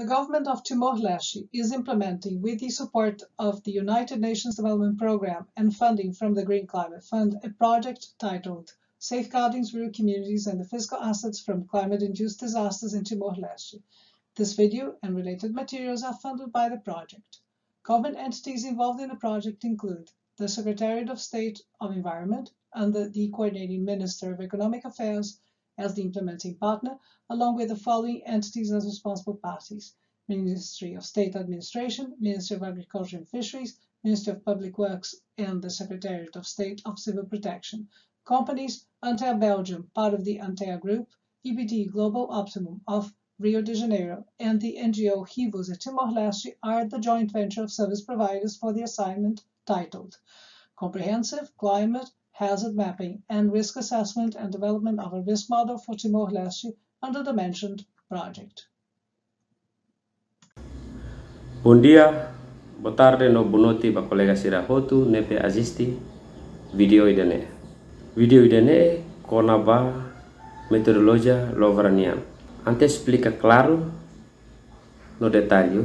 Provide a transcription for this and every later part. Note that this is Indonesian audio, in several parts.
The government of Timor-Leste is implementing, with the support of the United Nations Development Programme and funding from the Green Climate Fund, a project titled Safeguarding Rural Communities and the Physical Assets from Climate-Induced Disasters in Timor-Leste. This video and related materials are funded by the project. Government entities involved in the project include the Secretariat of State of Environment under the Coordinating Minister of Economic Affairs, as the implementing partner, along with the following entities as responsible parties. Ministry of State Administration, Ministry of Agriculture and Fisheries, Ministry of Public Works, and the Secretariat of State of Civil Protection. Companies, Antea Belgium, part of the Antea Group, EBD Global Optimum of Rio de Janeiro, and the NGO Rivos at Timor-Leste are the joint venture of service providers for the assignment titled Comprehensive Climate hazard mapping, and risk assessment and development of a risk model for Timor-Leste under the mentioned project. Bom dia, boa tarde, no bonoti ba colega sira hotu nepe azisti video idene. Video idene kona ba metodologia lovranian. Ante explica claro no detalhe.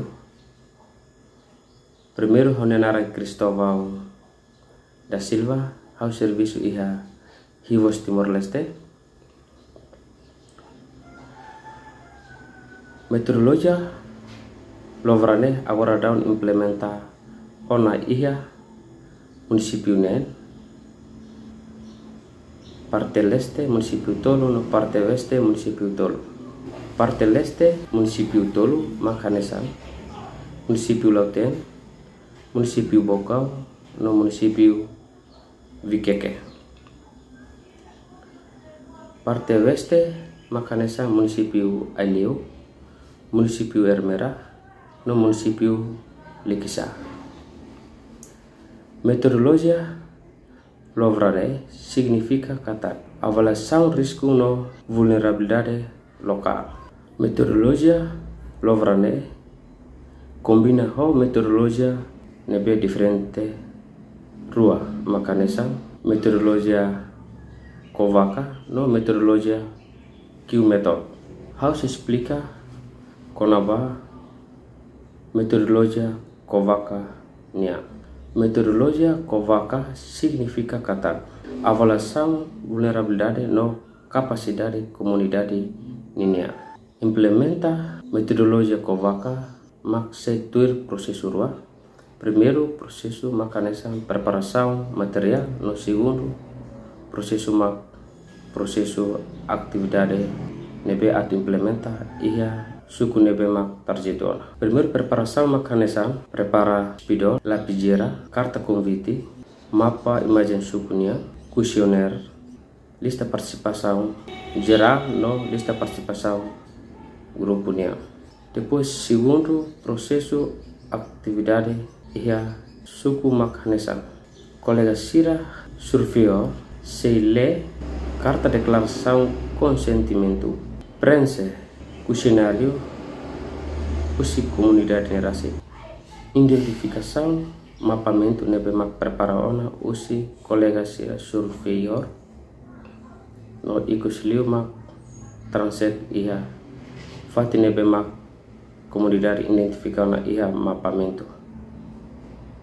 Primeiro, Ronenara Cristóvão da Silva how serviço iha. Hivos Timor Leste Meteorologia lovrane agora down implementa ona iha município nen parte leste município tolo no parte oeste município tolo parte leste município tolo macanesan município lauten município bocau no município Viqueque. Parte oeste, Macanesa, município Aileu, município Hermera, no município Liquisa. Meteorologia Lovrare significa kata avaliação risco no vulnerabilidade local. Meteorologia Lovrane combina ho meteorologia nebe diferente rua makanesa meteorologia Kovaca no meteorologia Q method. Se explica konaba meteorologia Kovaca nia. Meteorologia Kovaca significa kata avaliação vulnerabilidade no capacidade comunidade ninia. Implementa metodologia Kovaca mak setuir prosesu rua Primeiro, processo mecanismo preparação material. No segundo, processo processo atividade nebe atu implementa ia suku nebe mak tarjetona. Primeiro, preparação mecanismo prepara spidol, lapigera, carta convite, mapa imagem sukunya, questionnaire, lista participação geral no lista participação grupunya. Depois, segundo processo atividade ia suku Makhanesa. Colega Sira surveyor se lê carta declaração consentimento prensa questionário usi comunidade nerasi identificação mapamento nebe mak preparaona usi colega Sira surveyor no ikus mak transit ia fati nebe mak comunidade identificada ia mapamento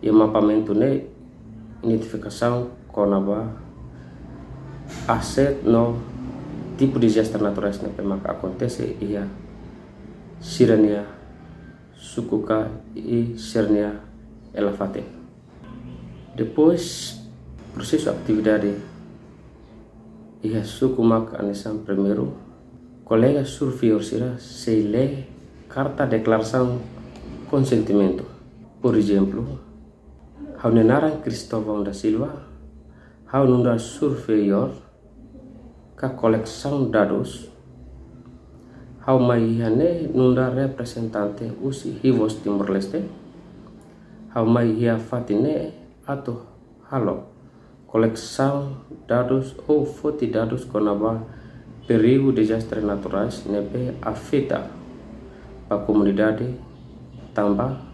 e o mapeamento ne identificação com a aset no tipo de desastre naturais né que acontece e a sirenia sukuka e sernia elafate depois processo atividade e a sukumak anisam primeiro colega surfior sira se lê carta declaração consentimento por exemplo Haunenaran Cristóvão da Silva, Haununda Surveyor, ka koleksang dados, Haumaihiane nunda representante usi hivos Timor Leste, Haumaihia fatine atau halo, koleksang dados ou foti dados konaba perigo desastre naturais nebe afeta pa comunidade tamba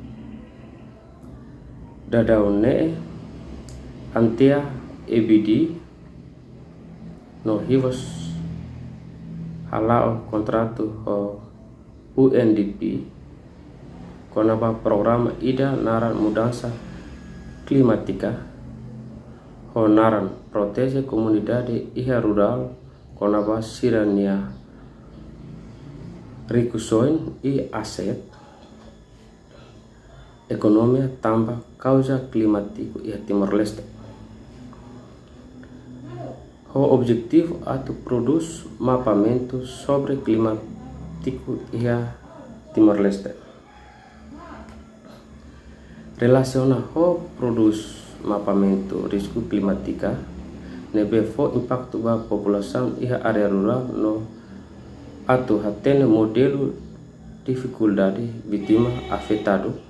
dadaune antia ebidi no hivos halao kontratu ho UNDP konaba programa ida naran mudança climática ho naran protege comunidade iha rural konaba sirania ricusoin i aset economia tamba causa climático e Timor-Leste. O objetivo é produz mapeamento sobre climático e Timor-Leste. Relaciona o produz mapeamento risco climática nebe fo impacto ba população e área rural no atu hatene modelo dificuldade vítima afetado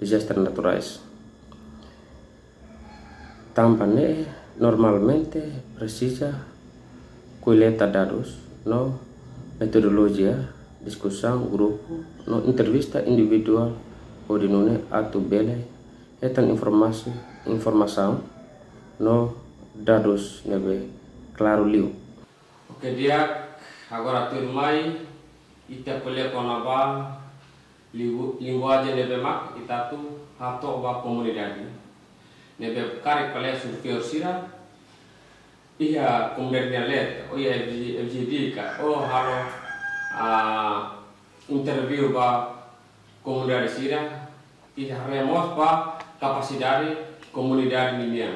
desastres naturais. Tampane normalmente precisa coleta dados no metodologia, discussão, grupo, no entrevista individual ou de nune atu bele etan informasi informação no dados nebe claro liu. Oke dia agora turmai ita kuliah konaba linguagem nebe mak itatu hato ba comunidade nebe kare kale surfior sira. Iya comunidade let o iya FGD ka. O haro a interview ba comunidade sira. Iya remos ba capacidade comunidade nimia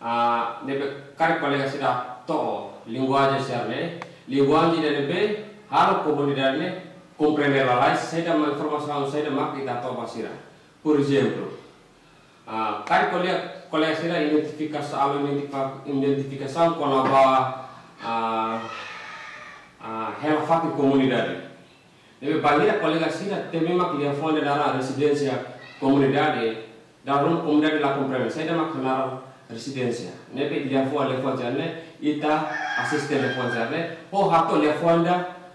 a nebe kare kale sira to linguagem sira ne. Linguagem nebe haro comunidade compreender a lei, sei da informação, sei da máquina da basira. Por exemplo, uh, kai kolia kolia sira identificação, identificação com a uh, hela fak comunidade. Nebe bangira kolega sira teme mak dia fonde dara residência comunidade, dalam comunidade la compreender. Sei da mak kenal residência. Nebe dia fonde le fonde ita assiste le fonde. Oh hato le fonde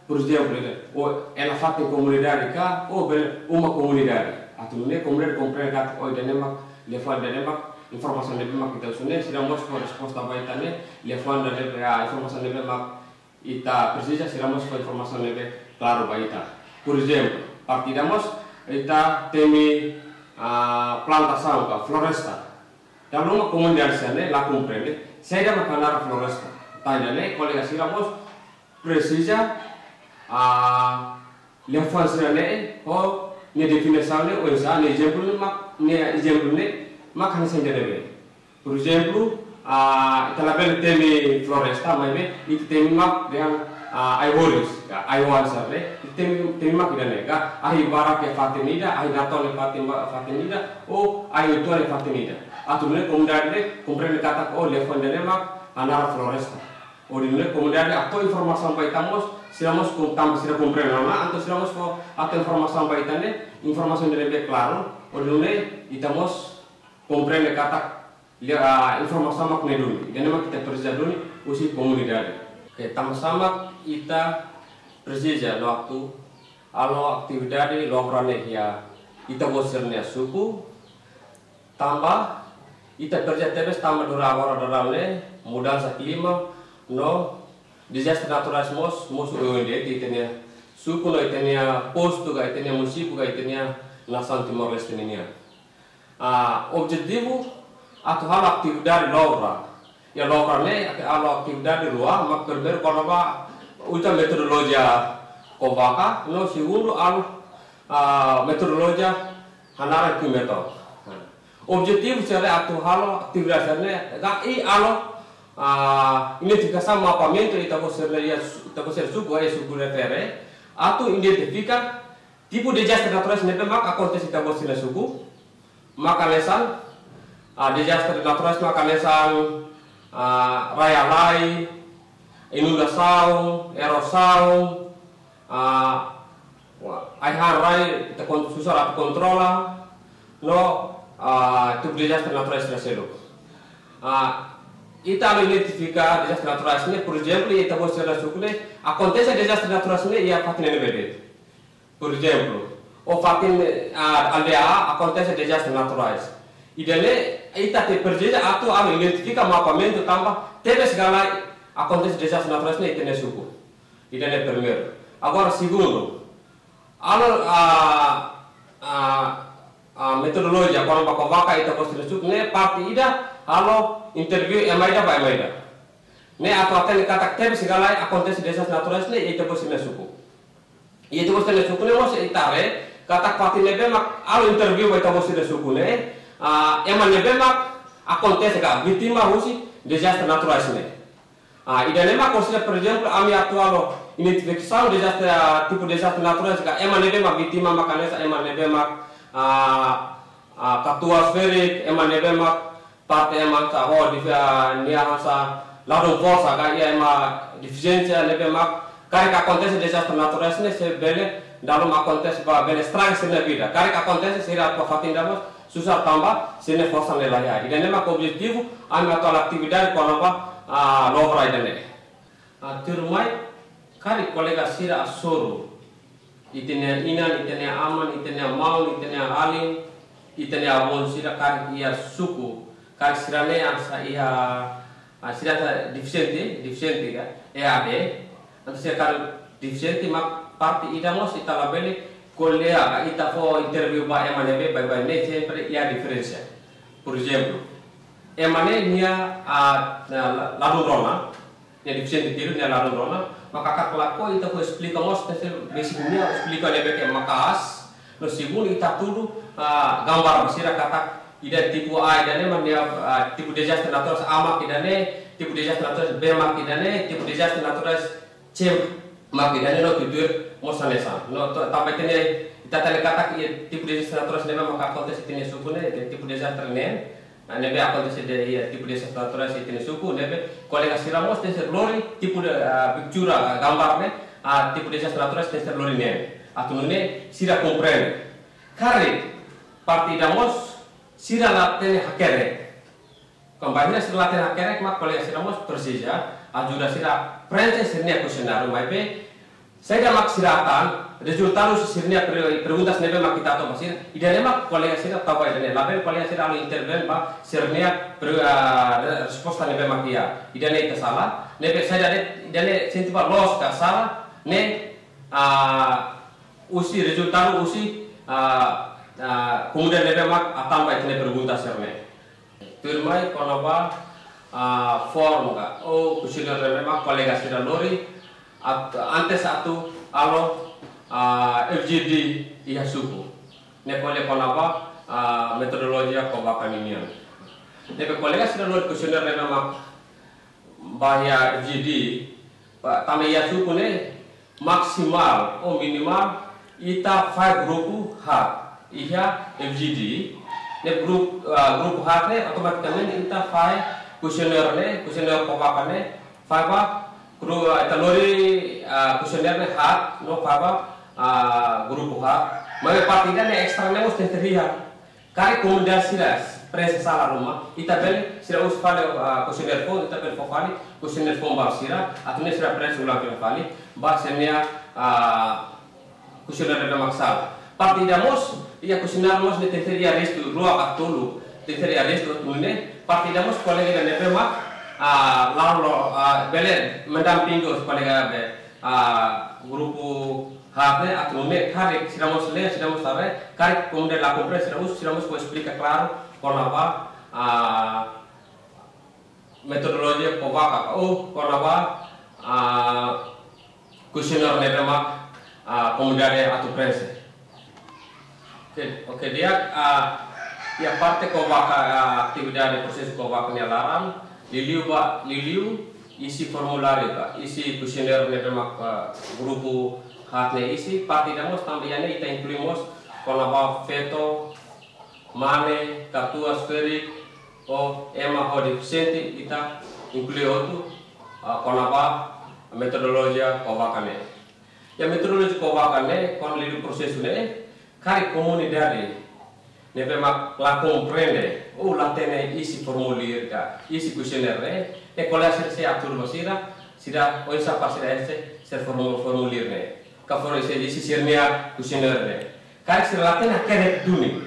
por exemplo, ou ela faz comunidade cá, ou uma comunidade. A tu ne comunidade compreende que o denema, le faz denema, informação de bema kita usune, sira mos for resposta vai tane, le faz de a informação de bema ita precisa sira mos for informação de claro vai ita. Por exemplo, partiramos ita temi a plantação ka floresta. Dalam uma comunidade sana, la compreende, saya makan floresta. Tanya ne, kolega sira mos precisa a le fansira ne ho ne definição ne o sa ne exemplo ne ma ne exemplo ne ma kan sen de be por exemplo a talabel temi floresta mai be it temi ma dengan ai boris ai wansa ne temi temi ma kida ne ga ai bara ke fatimida ai nato ne fatima fatimida o ai itu ne fatimida atu ne komdade ne comprende kata o le fondene ma anara floresta. O di ne komdade atau informasi sampai tamos silamos com tampa sira compreende norma anto silamos ko ato informação para itane informação de lebih claro o dune itamos compreende kata a informação mak ne duni dene mak kita precisa duni usi comunidade ke sama ita precisa no waktu alo aktividade lo rane ya. Ita bosirnya suku tambah ita kerja tebes tambah dura awara darane mudah saklima no disaster naturais mos mos uende di tenia suku no itenia posto ga itenia município ga itenia nação Timor Leste nenia a atau hal atividade logra ya logra ne hal atividade rua mak quando va usa metodologia kovaka no segundo al a metodologia hanara kimeto. Seria atu hal atividade ne ga i alo uh, identificação mapeamento e ser suku ay suku refere atau identifica tipo de desastre natural nepe mak acontece sila suku. Maka lesan uh, desastre natural maka lesan uh, raya lai inundação erosão uh, ai rai tako susah atau kontrola no uh, tipo de desastre natural sila Ita identifica desastres naturais ne, por exemplo, e você da sucule, acontece desastres naturais ne e a fatina ne bebe. Por exemplo, o fatin a aldea acontece desastres naturais. E dele ita te perjeja atau a identifica mapeamento tamba teve segala acontece desastres naturais ne itene suku. E dele primeiro. Agora segundo, alo a uh, uh, metodologi kono bako vaka ita suk ne parti ida halo interview emaida ba emaida ne ato aten kata tebe segala akontes desas naturalis ne ita ko sine suku. Ita ko sine suku ne mo se itare kata parti nebe mak alo interview ba ita ko sine suku ne uh, ema nebe mak akontes ka vitima husi desastre naturalis ne Ah, ida nema considera, por exemplo, a minha atual identificação de desastre, tipo de desastre natural, ema nebe ma vítima ma canesa, ema nebe ma katua sferik ema nebema parte ema sa ho di nia hasa lado força ga ia ema deficiência nebema kare que acontece desastre naturais ne se bele dalam acontece ba bele estraga na vida kare que acontece se ira tua damos susah tambah sini força ne lah ya ida nema objetivo ami atau atividade com apa a lovra ida ne turmai kare kolega sira asoro itenia inan itenia aman itenia maun itenia alim itenia abon sira kar ia suku kar sirane asa ia sira ta deficiente deficiente ga e ade antu sira kar deficiente mak parti ida mos ita labele kolea ka ita fo interview ba emane be bai bai ne sempre ia diferencia por exemplo emane nia a lalu rona nia deficiente tiru nia lalu rona maka kaklako ita ko explica mos tese besignya explica lebe ke makas no sibun ita tudu gambar masira kata ida tipu A ida ne man dia tipu desastre natural ama ida ne tipu desastre natural B mak ida ne tipu desastre natural C mak ida ne no tidur mosanesa no tambah tene ita tele kata tipu desastre natural ne maka kontes tene sukune tipu desastre ne nebe acontece de ia tipo de saturatura si tene suku nebe kolega siramos te lori tipo de pictura gambar ne a tipo de saturatura te lori ne. Atu ne sira comprende kare partidamos sira la tene hakere Kembali sira la tene hakere mak kolega siramos persija. Ajuda sira prensa sirne kusenaru mai be saya mak siratan resultado sirnia perguntas nebe mak kita to masir ida nema kolega sira tahu ida ne label kolega sira alu interven ba sirnia resposta nebe mak ia ida ne salah. Nebe saya ida ida ne senti ba los ka salah. Ne usi resultado usi kemudian nebe mak atam ba ida perguntas sirne firmai konaba form ka oh kusilir nebe mak kolega sira lori antes satu alo uh, FGD iha suku. Ne kole konapa uh, metodologi ko bakaninian. Ne pe kolega sira lo kusioner ne nama bahaya FGD tame iha suku ne maksimal o minimal ita five grupu ha iha FGD ne grup uh, grup ha ne otomatikamente ita five kusioner ne kusioner ko bakane five grup ita lori kusioner ne hat no five grupo ha mas partida ne extra ne uste terlihat. Kari kemudian silas presa sala rumah. Ita bel sira us fale kusioner fo ita bel fo fali kusioner fo bar sira atune sira presa ulang ke fali ba senia kusioner de maksal partida mos ia kusioner mos ne teteria restu rua atulu teteria restu tune partida mos kolega ne pema lalu belen mendampingi kolega be grupo Hafne atlume kare siramos le siramos sabe kare de la compra siramos siramos ko explica claro konapa a metodologi ko vaka o konapa a kusioner ne tema a comunidade atu prensa Oke, oke dia a ya parte ko vaka atividade proses ko vaka ne laram liliu ba liliu isi formulário isi kusioner ne tema grupo hatne isi partidamos también ita incluimos con la feto mane katua sferik o ema o deficiente ita incluye outro uh, con la metodologia kovakane ya metodologia kovakane con lidu processo ne cari comunidade ne mak la comprende. O la tene isi formulir ka isi questionnaire e con la se atur masira sida o isa pasira ese ser formulir ne kaforo se di sisirnia kusinerne kai sirate na kere duni?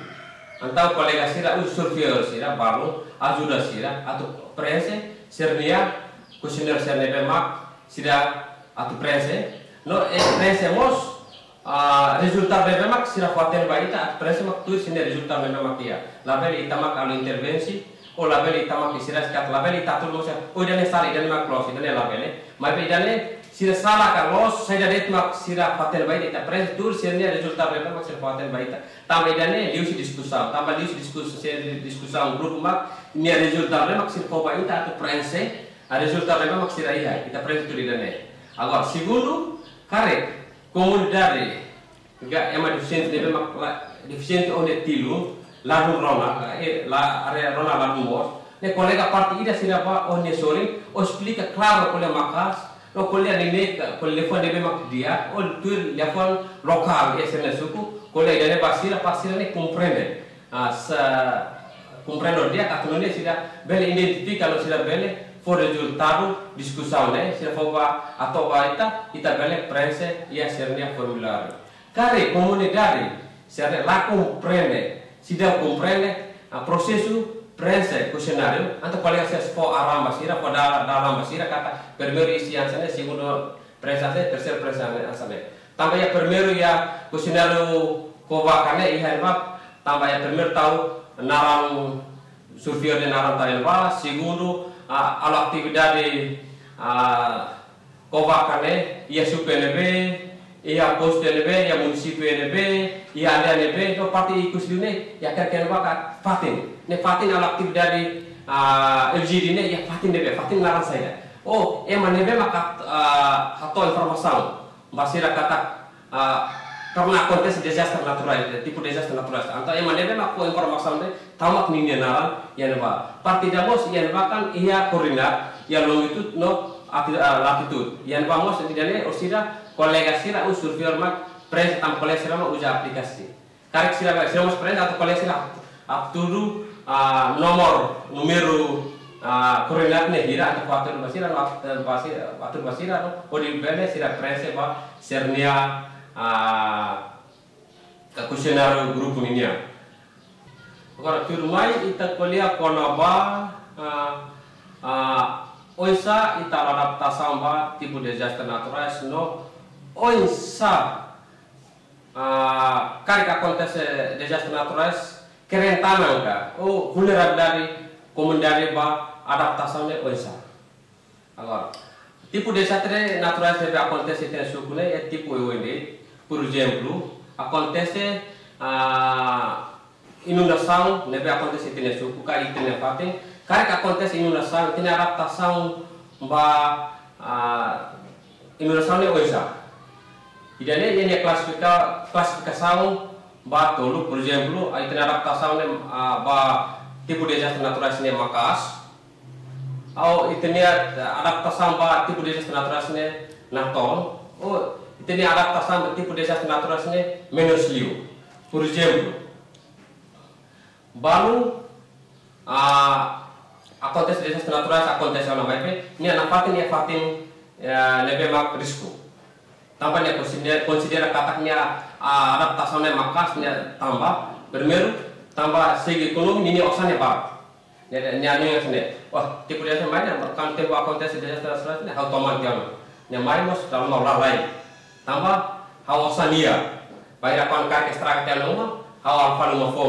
Antau kolega sira usur fior sira baru ajuda sira atau prese sirnia kusiner sirne pemak sira atau prese. No e prese mos uh, resultat bebe mak sira faten ba ita presi mak tu sini resultat bebe mak dia. Label ita mak alu intervensi o label ita mak sira skat label ita tu mosa o dane sari dane mak close dane label mai be dane sira sala ka los saya det mak sira faten ba ita presi tur sini resultat bebe mak sira faten ba ita tamai dane liusi diskusam. Tambah liusi diskus sira diskusam grup mak ni resultat bebe mak sira ba ita tu presi a resultat bebe mak sira iya. Ita presi tu dane agora segundo kare comunidade ga ema deficiente debe mak deficiente one tilu lalu rona e la area rona lalu mos ne colega parte ida sina pa one sori o explica claro cole makas lo cole anime cole telefone debe mak dia o tur telefone lokal e sene suku cole ida ne basira pasira ne comprende sa comprendo dia katulone sida bele identifica lo sida bele for né se atau baita ita bele prense ia sernia formulário care comunidade se lá compreende se deu compreende a processo prense questionário anta colega se for aram basira for dalam basira kata primeiro isi ansane segundo prense terceiro prense ansane tambah ya primeiro ya questionário kovakane iha tambah ya primeiro tahu naram survio de naram tahu segundo uh, alo atividade uh, kovakane ia SUPNB ia pos NB ia munisipio NB ia ada NB to parti ikus dune ia kerken waka fatin. Ne fatin alo atividade uh, LGD ne ia fatin NB fatin ngaran saya. Oh ema NB maka uh, hato informasi kata uh, karena kontes disaster natural tipe disaster natural. Anto yang mana memang aku informasi ande tamak ni naran yang apa? Partida bos yang kan? Ia koordinat yang longitud no latitude. Yang apa mos tidak osira kolega sira usur firma pres tam kolega sira uja aplikasi. Karek sira sira mos pres atau kolega sira apturu nomor numero koordinat ne hira atau faktor basira atau basira faktor basira no. Odi bene sira pres ba sernia a questionário grupo minha. Agora, turmai ita kolia kona ba oisa ita adaptação ba tipo desastre naturais no oisa a kari que acontece desastre naturais kerentanan ka o vulnerabilidade comunidade ba adaptação de oisa. Agora, tipo desastre naturais deve acontecer tem sukune é tipo EOD por exemplo, acontece a inundação, deve acontecer tem suco, cai tem fatem, cai que acontece inundação, tem adaptação ba a inundação é hoje. E daí ele classifica classificação ba tolo, por exemplo, aí tem adaptação né ba tipo de desastre naturais né makas, ou tem adaptação ba tipo de desastre naturais né naton, ou itene adaptação tipo desastre naturais ne menos liu. Por exemplo, balu a acontece desastre naturais acontece na mai ni na fatin ya fatin lebe mak risiko. Tanpa ni considera considera kataknya adaptação ne makasnya tambah bermeru tambah segi ekonomi ini ba. Ni anu yang sini. Wah, tipu desastre mai kan tempo acontece desastre naturais ne automaticamente. Ni mai mos dalam orang lain tambah hawasania bayar kon kar ekstrak teluma hawa alfa luma fo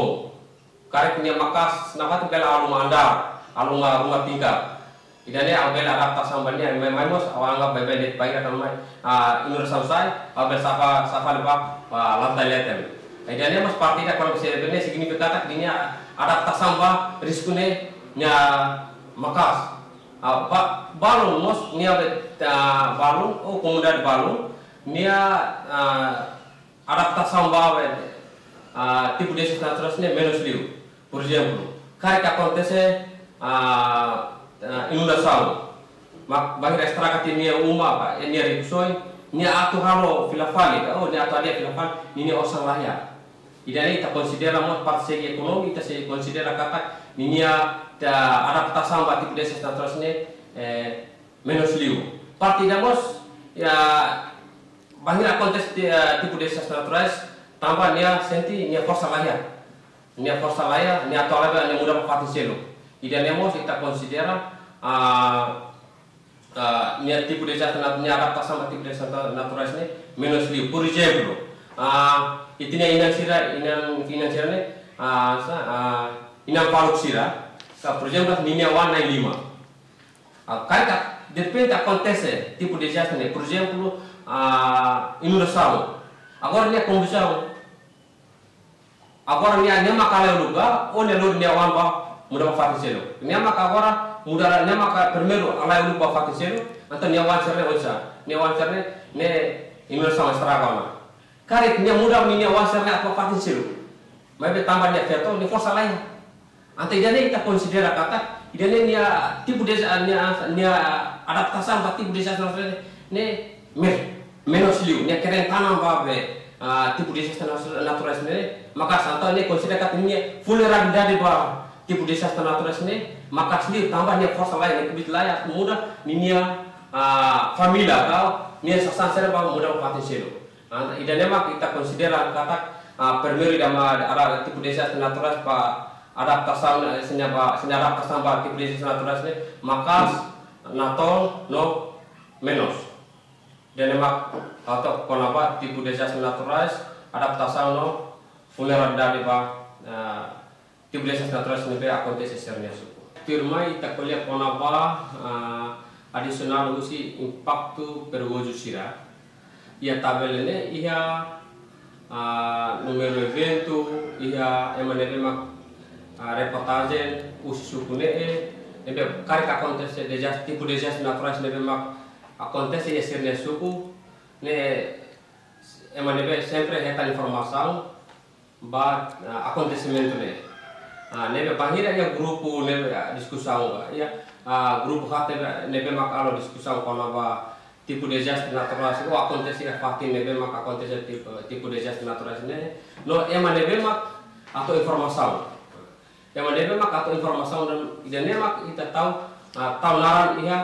kare punya makas nafa tu kala aluma anda. Aluma rumah tinggal idane abel adapta sambanya memang mos awanga bebe det bayar tamai a inur samsai abel safa safa lepa lantai letem idane mos partida kalau bisa bene signifikan dinya adapta samba riskune nya makas ba balung mos nia balung oh kemudian balung nia uh, adaptação bawe uh, tipo de naturais ne menos liu por exemplo cara que acontece uh, uh, inundação mak bahir extra kati nia uma pa nia ripsoi nia atu halo filafali oh nia atu adia filafali ini osang lahya. Idane kita considera mo segi ekonomi kita se considera kata nia da adaptação ba tipo de naturais ne eh, menos liu. Partidamos ya bahir acontece tipo de desastre naturais tanpa nia senti nia força laia nia força laia nia tola nia muda para selo. E nemos kita considera uh, uh, nia tipo de desastre nia adaptação a tipo de desastre naturais ne menos liu por exemplo ah itina inang sira inang inang sira sa ah inang paluk sira. Projem ka ninia 195 ah kai ka depende acontece tipo de né por exemplo ah inundação agora né condição agora né nem makala lugar ou né lor né wamba muda pa fatin selo. Né makagora muda né maka primeiro ala lugar fatin selo. Anta né wan serre onsa né wan serre ne inundação estragona kare nya muda fatin silu mai be tambah dia feto ni forsa lain ante idane kita considera kata idane nia tipu desa nia nia adaptasan ba tipu desa sana ne mer menos liu nia keren tanam ba be tipu desa natural ne maka santo ne considera kata nia vulnerabilidade ba tipu desa natural ne maka sendiri tambah nia forsa lain. Ne kebit layak muda nia familia kau. Nia sasan serba muda fatin silu Anta idanema kita considera kata permeri dama ada tipu desa natural pa adaptasan senyapa senyadaptasan pa tipu desa natural ne maka natol no menos. Danema atau konapa tipu desa natural adaptasan no vulnerabilidade pa uh, tipu desa natural ne pe acontece sernya suku. Firma ita kolya konapa uh, adicional usi impacto pergojo sira ia tabelene ia numero evento ia emanema uh, reportagem usi sukune e nebe kari acontece de jas tipo de jas naturais nebe mak acontece e ser ne suku ne emanebe sempre reta informação ba acontecimento ne nebe bahira ya grupo nebe discussão ya uh, grupo hat nebe mak alo discussão kono ba tipo de desastre natural o acontece a fatin nebe mak acontece tipo tipo de desastre natural ne no ema nebe mak atau informasi ema nebe mak atau informasi dan ide mak kita tahu uh, tahu naran ia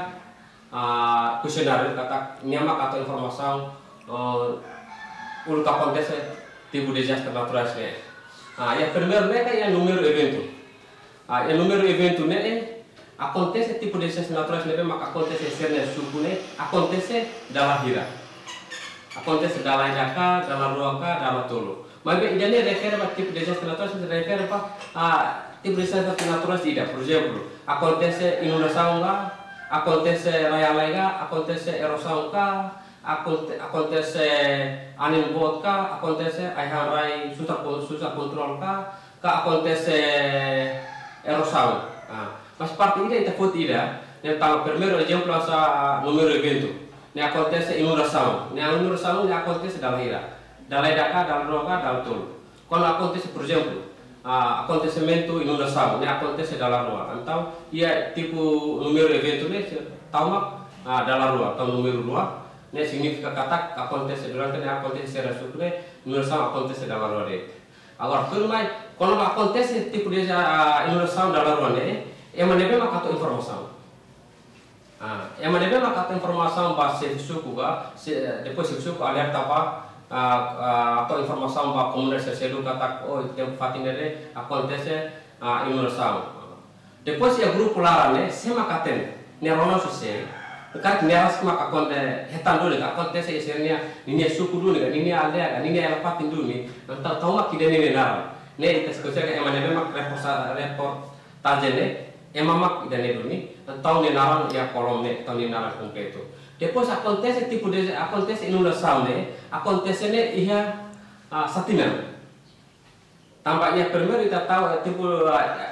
uh, kuesioner kata nyemak atau informasi uh, ul acontece tipo de desastre natural ne ah ya primeiro mereka ya número evento ah ya número evento ne acontece tipo de desastres naturais nebe mak acontece serne subune acontece dalla hira. Acontece dalla indaka dalla ruaka dalla tolo mas bem idane refere a tipo de desastre naturais se refere pa a tipo de desastre naturais tidak por exemplo acontece inundação lá acontece raya lega acontece erosão cá acontece angin bot cá acontece aihan rai susah susah kontrol cá cá acontece erosão ah Mas parte ida ita foto ida, ne talo primeiro exemplo asa número evento. Ne acontece inundação. Ne inundação ne acontece da ira. Da daka, da roca, da tolo. Quando acontece, uh, acontecimento inundação, ne acontece da rua. Então, ia tipo número evento ne tahu uh, da rua, então número rua. Ne significa kata acontece durante ne acontece será supre, inundação acontece da rua. Agora, tudo mais, quando acontece tipo de uh, inundação da rua ne, emanebe makato informação ah emanebe makato informação ba serviço kuga depois serviço alerta ba atau informação ba komunitas selu kata oh tempo fatinere acontece a imunização depois ya grupo larane sema katen ne rono sose kat ne ras mak akonte hetan dulu acontece isernya ini suku dulu ini ada ini ala fatin dulu ni entah tahu mak kide ne nar ne itu sekolah emanebe mak report report tajene emamak dan ni tau ni narang ya kolom ne tau ni narang completo depois acontece tipo de acontece inundação ne acontece ne ia uh, satina tampaknya primeiro kita tahu tipo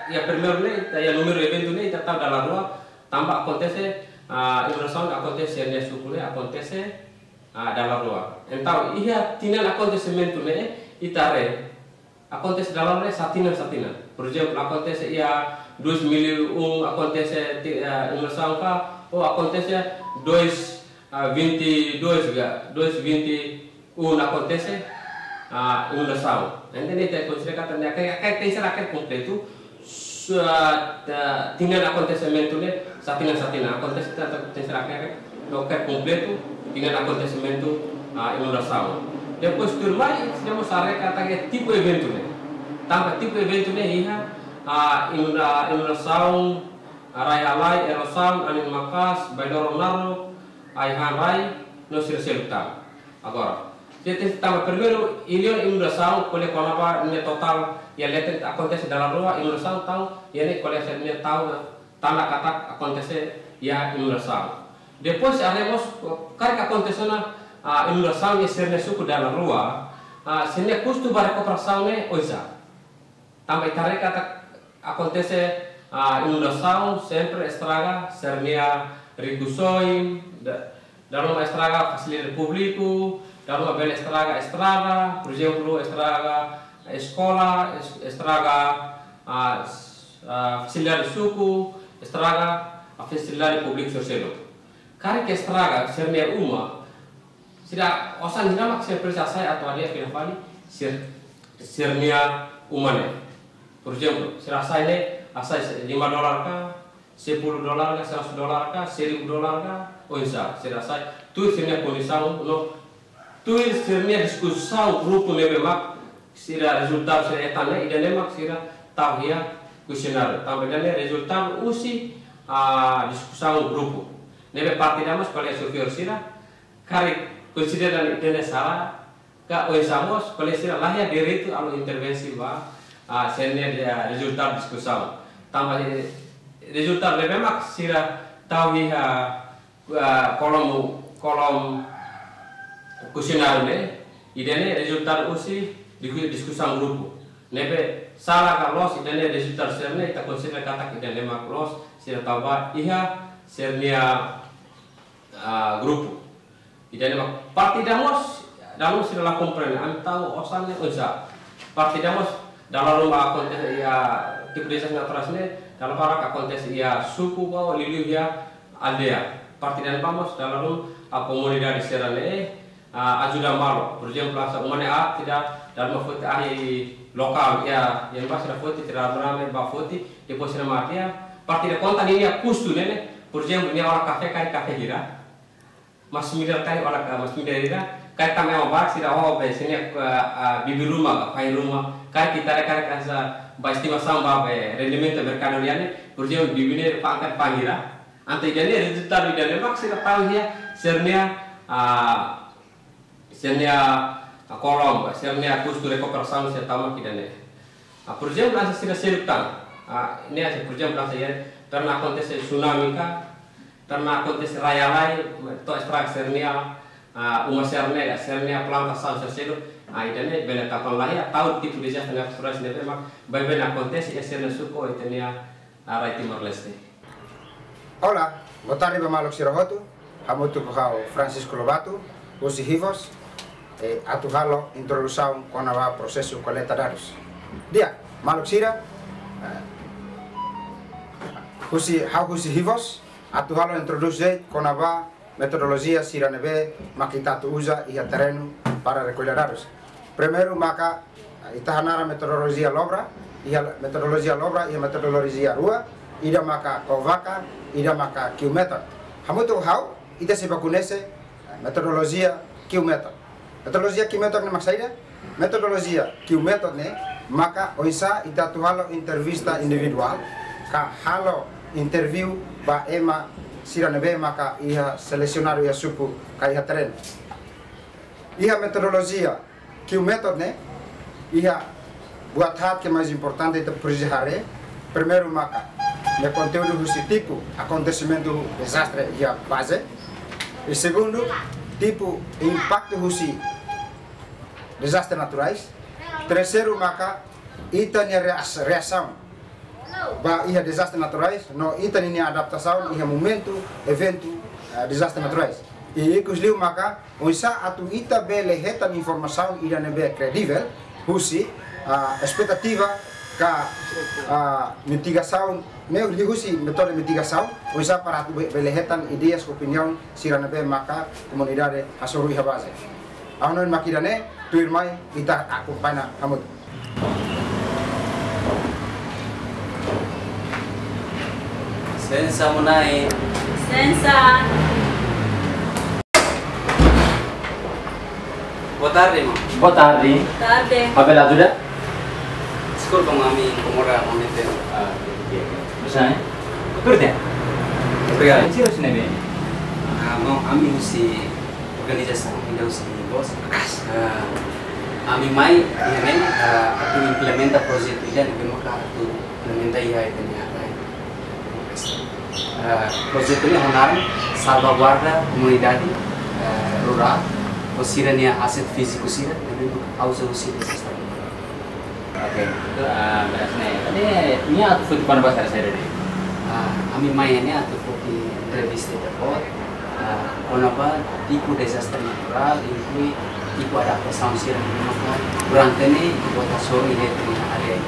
ya primeiro ne ya número evento ne kita tahu dalam rua tampak acontece uh, inundação acontece ne suku ne acontece uh, dalam rua então ia tinha acontecimento ne itare acontece dalam ne satina satina por exemplo acontece ia 2001 acontece uh, imersão cá ou acontece 2022 ga 2021 acontece a uh, imersão entende te considera kata kayak kayak tem será que completo tinggal acontecimento ne satina satina acontece tanto tem será que lo que completo tinggal acontecimento a uh, imersão depois turma temos a kata que tipo evento ne tanpa tipo evento ne ia uh, inunda inundação rai alai erosam anin makas baidoro naro ai rai no sirselta agora Jadi tambah primeiro ilion inundação colhe conapa ne total ya letra acontece dalam rua inundação tahu ya ne colhe ne tahu tanda kata acontece ya inundação. Depois haremos que acontece na uh, inundação e ser suku dalam rua uh, sene custo para recuperação ne oisa. Kata acontece uh, inundação sempre estraga sernia rigusoi dalam estraga fasilitas público dalam bela estraga estrada por exemplo estraga escola estraga uh, uh, fasilitas suku estraga fasilitas público sosial kari que estraga sernia uma sida osan dina mak ser percaya saya atau dia kena fali ser sernia umane exemplo sira saya ne asai 5 dolar ka 10 dolar ka 100 dolar ka 1000 dolar ka o isa sira sai tu sernia condição no tu sernia discussão grupo nebe mak sira resultat sira etane ida mak sira tahia também dane resultat usi a discussão grupo nebe partida mas qual é o sira kari consideran ida salah. Ka o isamos qual é sira lahia direito alo intervensi ba a sernia resultat discussão tambah resultat lebih mak sira tahu ya kolom kolom kusioner ne idene resultat usi di diskusi grupo nebe salah kalos idene resultat serne kita consider kata kita lema los. Sira tahu iha sernia grupo idene mak partidamos dalam sira la comprende am tahu osannya usa partidamos dalam rumah aku ya tipo desa naturais ne dalam para acontece ia suku ko liu ya. Aldea partida vamos dalam a comunidade serane a ajuda malo por exemplo asa umane a tidak dalam foto ahi lokal ya yang pas ada foto tidak berame ba foto depois na matia partida conta ini ya nene por exemplo ni orang kafe kai kafe gira mas midar kai orang mas midar gira kai mau bak sida oh be sini bibi rumah kai rumah kai kita rekan kasa bastima samba be rendimento mercadoriane kurjio bibine pangkat pangira ante jane resultat bidane mak sira tahu ya sernia a sernia kolom sernia kustu recuperação se tama kidane a por exemplo asa sira serutang a ini asa por exemplo asa ya. Pernah acontece tsunami ka pernah acontece raya lai to extract sernia uma sernia sernia planta sal selo Aí também bem tá com lá e tal tipo de gestão que faz neve mas bem bem acontece esse no suco e tem a Rai Timor Leste. Olá, boa tarde para Malok Sirohotu, hamutu kau Francisco Lobato, os hivos, e atu halo introdução com a processo. Dia, Malok Sira, husi hau husi hivos, atu halo introduzei com a metodologia sira neve makita tu para recolher dados. Primeiro maka itahanara metodologia lobra, ia metodologia lobra ia metodologia rua, ida maka kovaka, ida maka method. Hamutu hau ida se kunese metodologia method. Metodologia method ne maksaida? Metodologia method ne maka oisa ita tu halo intervista individual ka halo interview ba ema sira nebe maka iha selecionar ia suku ka iha tren. Iha metodologia método, né? E a tarde que é mais importante é projetar primeiro maca, né conteúdo desse tipo, acontecimento desastre e a base. E segundo, tipo impacto desse desastres naturais. Terceiro maca, itanya reação ba ia desastres naturais, no itanya adaptação ia momento, evento, uh, desastres naturais. E liu maka unsa atu ita bele heta informação ira nebe credível, husi a expectativa ka a mitigação meu li husi metode mitigação unsa para atu bele hetan ideias opinião sira nebe maka comunidade asuru iha base. Ahonon makidane tuir mai ita acompanha hamut. Sensa munai. Sensa. Boa tarde, irmão. Boa tarde. Tarde. Papel ajuda? Desculpa, mami, incomodar um momento. Ah, ya? Turun ya? Obrigado. Sih harus nih, Ah, mau kami usi organisasi, tidak usi bos. Uh, ami mai ini uh, aku implementa proyek ini dan maka aku implementa iya itu nih apa uh, proyek ini salvaguarda comunidade uh, rural osiranya aset fisiko sira dan itu ausa usira sistem. Oke, itu uh, berasnya. Tadi ini aku foto pada bahasa saya tadi. uh, ami mai ini atau foki entrevista dapat uh, onapa tipu desastre natural inclui tipu adaptação sira maka durante ini ibu tasori ini area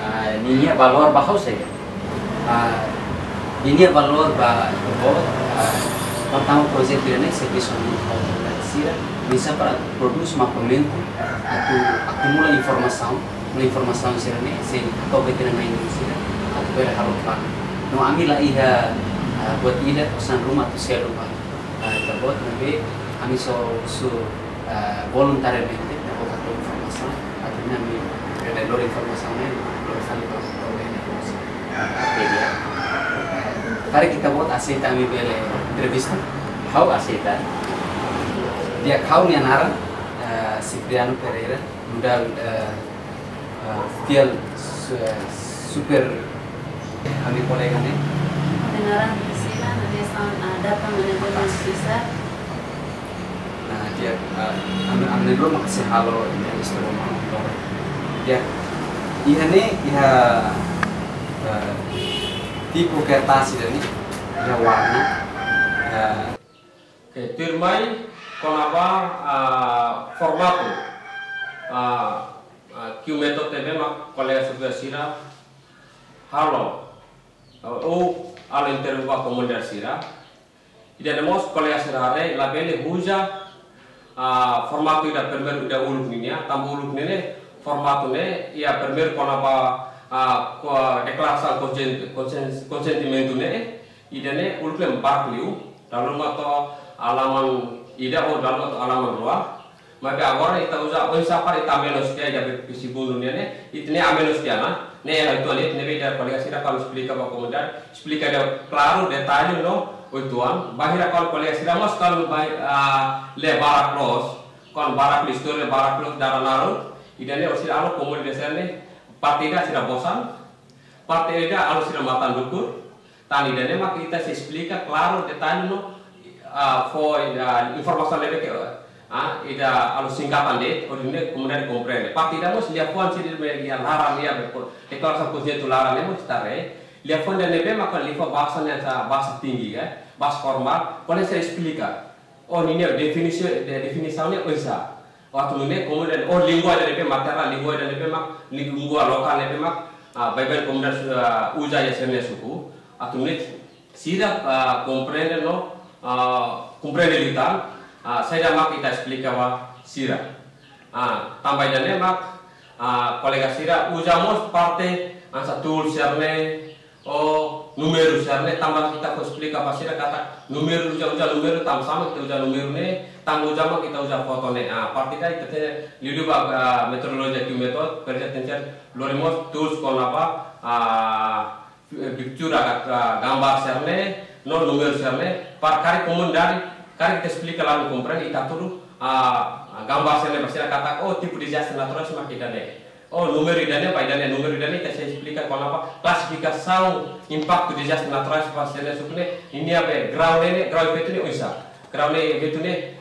Uh, ini ya valor bahau saya. Ah, ini valor ba ah, pertama proyek ini serviço sira bisa para produz mapeamento atau informação na informação sira ne se kena na Indonesia atau bela harupa no amila iha ah, buat ida pesan rumah tu saya rumah terbot nabe kami so so ah, voluntariamente dapat satu informasi atau nami ada lor informasi ne lor kali Oke dia. Mari kita buat aset kami bele entrevista. How asita? Dia kau ni anara uh, Cipriano Pereira, muda uh, uh, fiel su- super kami kolega ni. Kedengaran di sini ada sound ada manajemen sisa Nah dia kami kami dulu makasih halo ini istri rumah. Dia iha ni iha tipe kertas ini iha warna. Uh, Oke, tirmai konaba formato. Uh, uh, Q method tebe mak kolega sira halo. Uh, o alo interview komunidad sira ida demos kolega sira are la bele huja. Formato ida permer ida uluk ninya tambu uluk nene formato ne ia permer konaba uh, ko deklarasi konsen konsen konsentimento ne ida ne uluk lem barkliu dalam atau alaman ida o dalam atau alaman luar maka agora ita usa o sapa ita menos dia ya bisi bulu ne itne a menos dia na. Ne ya itu ali ne beda kolega sira kalau explica ba comunidade explica de claro detalhe no o tuan bahira kalau kolega sira mas kalau bai le barak los kon barak listor le barak los dara naru ida ne o sira alo ne partida sira bosan partida alo sira matan dukur tani dane mak kita se explica claro detalhe no uh, foi uh, informação leve que ah ida alo singkatan de kemudian comprende partida mos lia fon si de ya larang lia be deklarasi posnya tu larang ne mos tare lia fon de nebe maka lifa bahasa nya sa bahasa tinggi kan bahasa formal. Qual se explica oh ini definisi de definisinya usa waktu ini kemudian oh lingua de nebe matera lingua de nebe mak lingua lokal nebe mak Bible uh, uja ya sene suku. Atau ini sida comprende no comprende litan saya mak kita explicava sira ah tambah jane mak. Kolega sira usamos parte ansa tool serne o numero serne tambah kita pa sira kata numero uja uja numero tam sama kita uja numero ne tam uja mak kita uja foto ne. Ah partida kita te lidu ba uh, metodologi ki metod kerja tencer loremos tools kon apa uh, picture agak uh, gambar serne no numero serne par kari komandari kari kita explica lá no comprende ita tudo a gambar serne basira kata oh tipo de desastre natural sima kita ne oh numero idane pa idane numero idane kita se explica com apa? Classificação impacto de natural sima serne supne ini apa grau ne grau itu ne uisa grau ne itu ne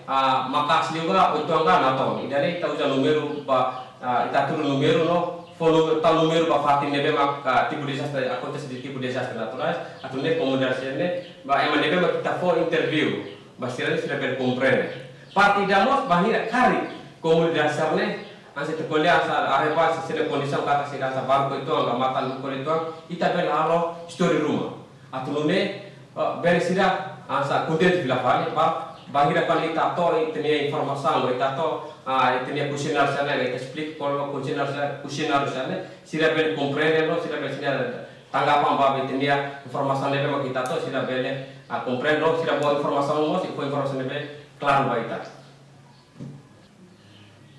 makas juga untuk enggak nato idane kita uja numero pa ita tudo numero no. Follow tal numero ba fatin nebe mak ka tipo desastre acontece de tipo desastre naturais atau ne comunidade ne ba ema nebe kita for interview. Ba sira sira ber comprende partidamos bahira kari. Comunidade ne anse te kolya asa areba sa sira kondisyon kata sira sa barco itu ang matan ko itu ita bel halo story rumah. Atau ne ber sira asa kundet bila fali ba bahira kali ita to itenia informasi ita to ah itenia kusinar sana ita explic kalau kusinar sana kusinar sana sira bel comprende no sira bel sira tanggapan ba itenia informasi lebe kita to sira bel a comprende no sira bo informasi mo si ko informasi lebe claro ba ita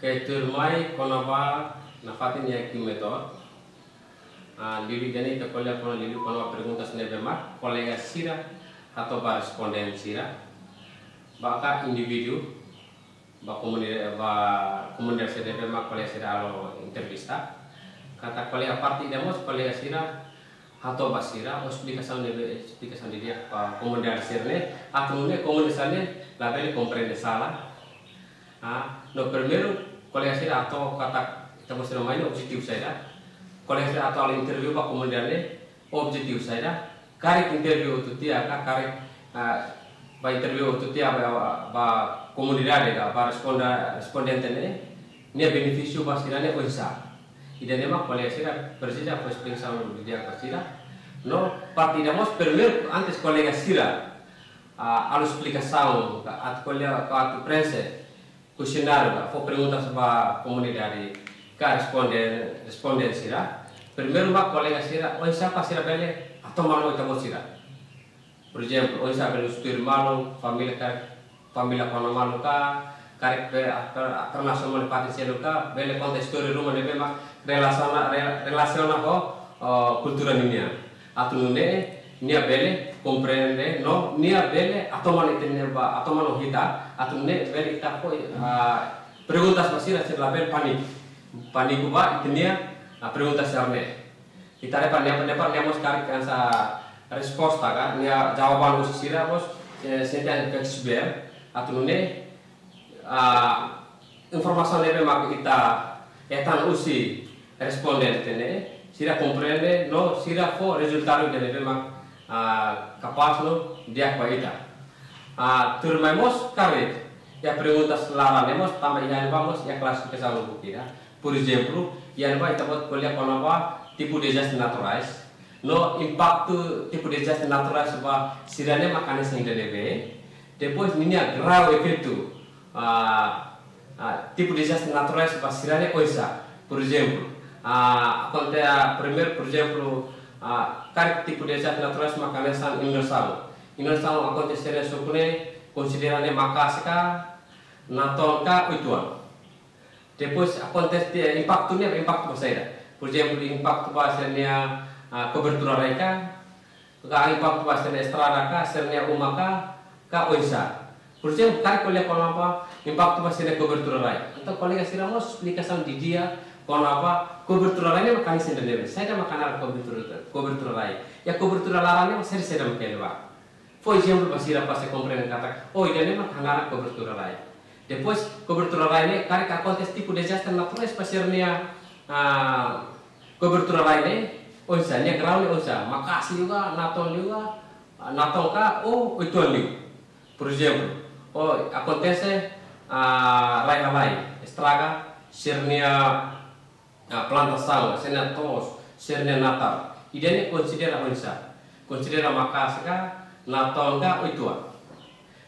ke turmai konava na fatin ya ki metod ah lili jani te kolya kono lili kono perguntas nebe mak kolega sira atau ba responden sira. Baka individu ba komunidade ba komunidade CDP ma kolega sira alo entrevista kata kolega parti demos kolega sira hato basira os explicação de explicação de dia pa komunidade sirne atune komunidade label comprende sala ah no primeiro kolega sira ato kata estamos sira main objektif saya ato al interview pa komunidade objektif saya karek interview tu dia karek ba interview tu dia ba ba comunidade da para responda respondente ne ne beneficio basirane oisa ida nema qual sira precisa pues pensamos di dia sira no partiremos primeiro antes colega sira a a explicação at prensa questionário ka for perguntas ba comunidade ka responde responde sira primeiro ma colega sira oisa pasira bele atau malu ita sira por exemplo oisa bele ustir malu família família kono maluka karek be internasional pati seluka bele kontes story rumah de bema relasiona relasiona ko kultura ninia atu ne nia bele comprende no nia bele atau mana itu ba atau mana hita atu ne bele kita ko perguntas masih setelah bel panik panik ba itu nia perguntas sarne kita dapat dapat dapat dia sekarang kan sa resposta kan? Nia jawaban usus sira bos. Sentian keksber atau nune uh, informasi lebe mak kita etan usi responden tene sira comprende no sira fo resultado de lebe mak uh, capaz no dia kwa ita uh, turmemos kawit. Ya perguntas lararemos tambah yang vamos ya kelas ke salo bukira por exemplo yang ba ita bot kuliah ba tipo desastre naturais no impacto tipo desastre naturais ba sirane makane sing de lebe depois minha grau efeito uh, uh, tipo de desastre naturais basirane coisa por exemplo uh, acontece primeiro por exemplo uh, cada tipo de desastre naturais makanya san universal universal acontecer sokune considerane makasika natonka oituan depois acontece impacto nya impacto basira por exemplo impacto basirnya uh, cobertura raika ka impacto basirnya estrada ka sernya umaka ka oisa. Por exemplo kar kolya kono apa impacto basirnya cobertura rai atau kolega siramos explicação di dia kono apa cobertura rai makani senda debe saya makana cobertura cobertura rai ya cobertura larane seri seri makelwa Por exemplo, basira pas compreende kata, oh ide ne makana cobertura rai. Depois, cobertura rai ne kari ka kontes tipo desastre naturais pasirnya uh, cobertura rai ne oisa ne grau ne oisa makasi juga naton juga naton ka oh itu ni por exemplo oh acontece a uh, rai rai estraga sernia uh, plantação sernia tos sernia natal. Ide ne considera oisa considera makasi ka naton ka oitua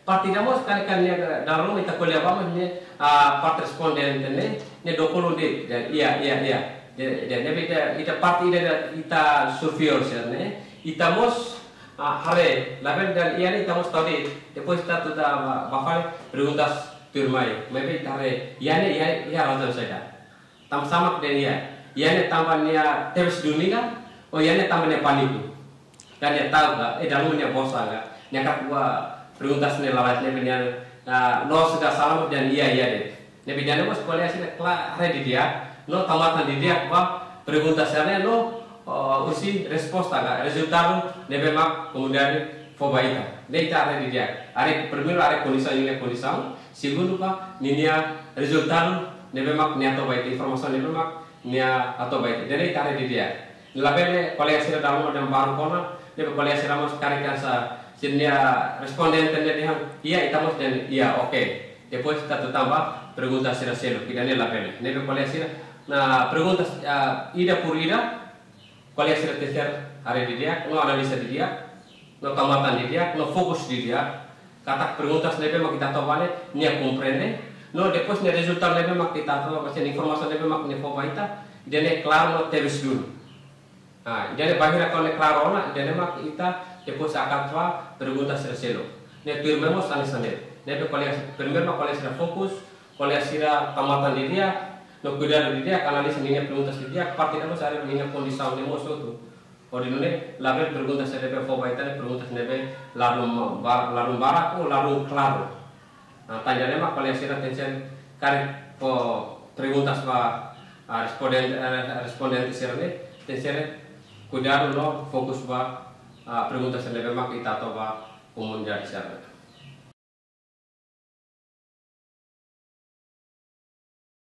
partiremos kali kan dalam kita kuliah apa ne part respondente ne ne dokolo de iya iya iya. De de ne kita kita parti de kita surfior ne itamos hare laben dan iya ni estamos tadi depois está toda bafal perguntas turmai. Maybe tare iya ni iya iya lawan saya tam sama dengan iya iya ni tambah nia terus dunia oh iya ni tambah nia paniku dan dia tahu gak eh dalamnya bosa gak nia kak. Gua perguntas ni lawan nia punya no sudah salam dan iya iya deh. Nia bidan bos kuliah sih kela hari di dia. No tamatan di dia apa perguntas no usi resposta ga resultado nebe mak kemudian fobaita deita ada di dia. Are primeiro are condição ini condição segundo pa ninia resultado nebe mak nia to baita informasi nebe mak nia atau baita jadi ada di dia labene kolega sira dalam dan baru kona nebe kolega sira mas kari kansa sinia responden tende dia iya itamos dan iya oke. Depois kita tambah pergunta sira selo kita ne labene nebe kolega sira na perguntas uh, ida por ida qual é a estratégia área de dia, no analisa de dia, no tamatan de dia, no fokus de dia, kata perguntas nebe mak kita tahu vale, nia comprende, no depois ne resultado nebe mak kita tahu, macam informasi nebe mak ne fobaita, dia ne claro no terus dulu. Ah, dia ne bahira kalau ne claro na, dia ne mak kita depois akan tua perguntas selo. Ne firmemos anisane. Nebe qual é primeiro mak qual é a fokus, qual é a tamatan dia, no di dia analisa linha perguntas di dia parte damos ada linha condição de moço tu ori nune labe perguntas se debe fo baita perguntas nebe larum bar larum barak o larum claro tanya mak kalau sira tension karet po perguntas ba responden responden sira ne tension kudaru no fokus ba perguntas ne mak ita to ba umun jadi sira